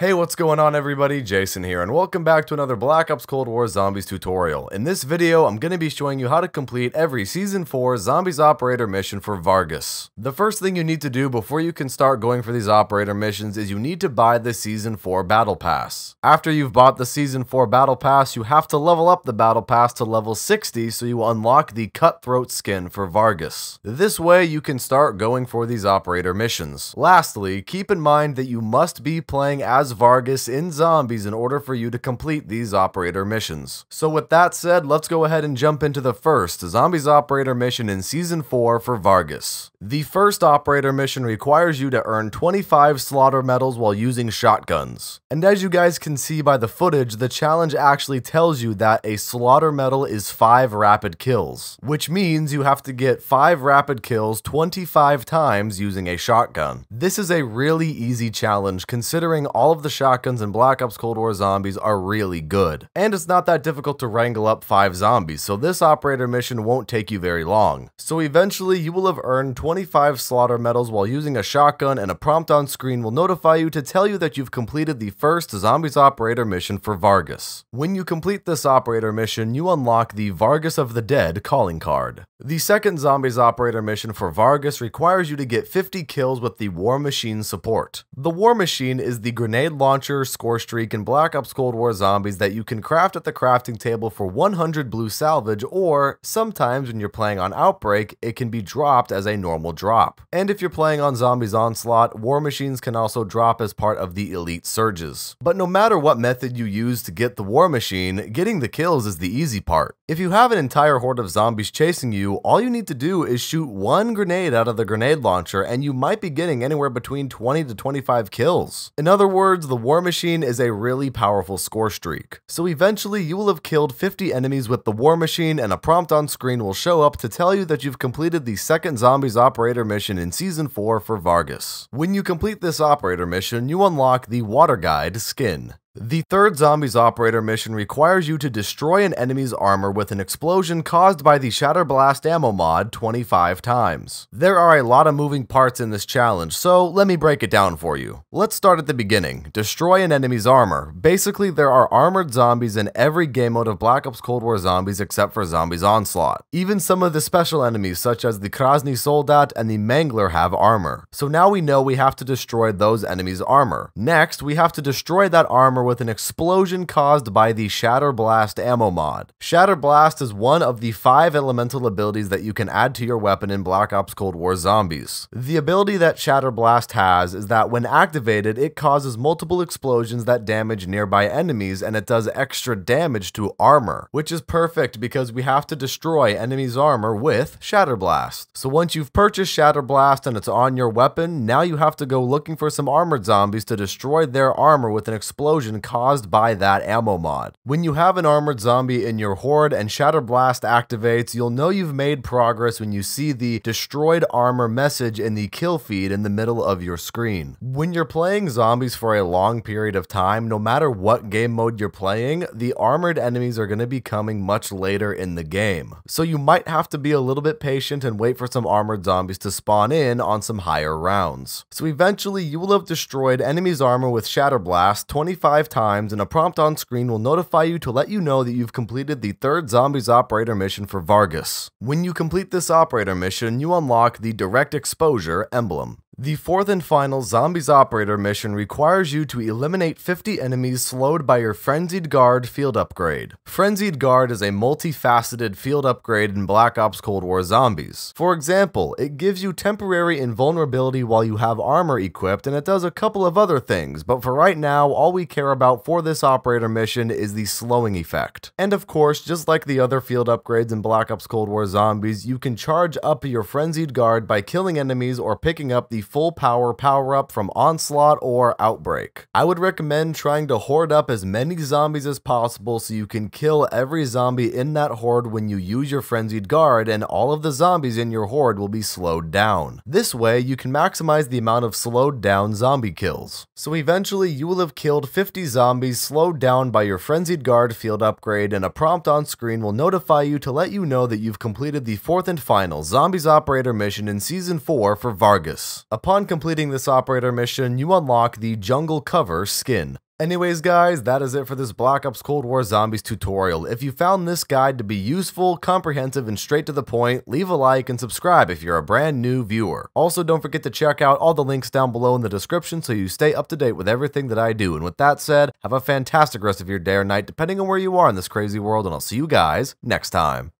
Hey, what's going on everybody? Jason here, and welcome back to another Black Ops Cold War Zombies tutorial. In this video, I'm going to be showing you how to complete every Season 4 Zombies Operator mission for Vargas. The first thing you need to do before you can start going for these Operator missions is you need to buy the Season 4 Battle Pass. After you've bought the Season 4 Battle Pass, you have to level up the Battle Pass to level 60 so you unlock the Cutthroat skin for Vargas. This way, you can start going for these Operator missions. Lastly, keep in mind that you must be playing as as Vargas in zombies in order for you to complete these operator missions. So with that said, let's go ahead and jump into the first Zombies Operator mission in Season 4 for Vargas. The first operator mission requires you to earn 25 slaughter medals while using shotguns. And as you guys can see by the footage, the challenge actually tells you that a slaughter medal is 5 rapid kills, which means you have to get 5 rapid kills 25 times using a shotgun. This is a really easy challenge considering all of of the shotguns in Black Ops Cold War Zombies are really good. And it's not that difficult to wrangle up 5 zombies, so this operator mission won't take you very long. So eventually you will have earned 25 slaughter medals while using a shotgun and a prompt on screen will notify you to tell you that you've completed the first Zombies operator mission for Vargas. When you complete this operator mission, you unlock the Vargas of the Dead calling card. The second Zombies operator mission for Vargas requires you to get 50 kills with the War Machine support. The War Machine is the grenade grenade launcher, score streak, and Black Ops Cold War zombies that you can craft at the crafting table for 100 blue salvage, or sometimes when you're playing on Outbreak, it can be dropped as a normal drop. And if you're playing on Zombies Onslaught, War Machines can also drop as part of the Elite Surges. But no matter what method you use to get the War Machine, getting the kills is the easy part. If you have an entire horde of zombies chasing you, all you need to do is shoot one grenade out of the grenade launcher and you might be getting anywhere between 20 to 25 kills. In other words, words, the War Machine is a really powerful score streak. So eventually you will have killed 50 enemies with the War Machine and a prompt on screen will show up to tell you that you've completed the second Zombies Operator mission in Season 4 for Vargas. When you complete this Operator mission, you unlock the Water Guide skin. The third Zombies Operator mission requires you to destroy an enemy's armor with an explosion caused by the Shatter Blast ammo mod 25 times. There are a lot of moving parts in this challenge, so let me break it down for you. Let's start at the beginning. Destroy an enemy's armor. Basically, there are armored zombies in every game mode of Black Ops Cold War Zombies except for Zombies Onslaught. Even some of the special enemies such as the Krasny Soldat and the Mangler have armor. So now we know we have to destroy those enemies' armor. Next, we have to destroy that armor with an explosion caused by the Shatter Blast ammo mod. Shatter Blast is one of the five elemental abilities that you can add to your weapon in Black Ops Cold War Zombies. The ability that Shatter Blast has is that when activated, it causes multiple explosions that damage nearby enemies and it does extra damage to armor, which is perfect because we have to destroy enemies' armor with Shatter Blast. So once you've purchased Shatter Blast and it's on your weapon, now you have to go looking for some armored zombies to destroy their armor with an explosion caused by that ammo mod. When you have an armored zombie in your horde and Shatter Blast activates, you'll know you've made progress when you see the destroyed armor message in the kill feed in the middle of your screen. When you're playing zombies for a long period of time, no matter what game mode you're playing, the armored enemies are going to be coming much later in the game. So you might have to be a little bit patient and wait for some armored zombies to spawn in on some higher rounds. So eventually you will have destroyed enemies' armor with Shatter Blast 25 times, and a prompt on screen will notify you to let you know that you've completed the third Zombies Operator mission for Vargas. When you complete this operator mission, you unlock the Direct Exposure emblem. The fourth and final Zombies Operator mission requires you to eliminate 50 enemies slowed by your Frenzied Guard field upgrade. Frenzied Guard is a multifaceted field upgrade in Black Ops Cold War Zombies. For example, it gives you temporary invulnerability while you have armor equipped and it does a couple of other things, but for right now, all we care about for this operator mission is the slowing effect. And of course, just like the other field upgrades in Black Ops Cold War Zombies, you can charge up your Frenzied Guard by killing enemies or picking up the full power power up from Onslaught or Outbreak. I would recommend trying to hoard up as many zombies as possible so you can kill every zombie in that horde when you use your Frenzied Guard and all of the zombies in your horde will be slowed down. This way, you can maximize the amount of slowed down zombie kills. So eventually, you will have killed 50 zombies slowed down by your Frenzied Guard field upgrade and a prompt on screen will notify you to let you know that you've completed the fourth and final Zombies Operator mission in Season 4 for Vargas. Upon completing this operator mission, you unlock the Jungle Cover skin. Anyways guys, that is it for this Black Ops Cold War Zombies tutorial. If you found this guide to be useful, comprehensive, and straight to the point, leave a like and subscribe if you're a brand new viewer. Also, don't forget to check out all the links down below in the description so you stay up to date with everything that I do. And with that said, have a fantastic rest of your day or night depending on where you are in this crazy world, and I'll see you guys next time.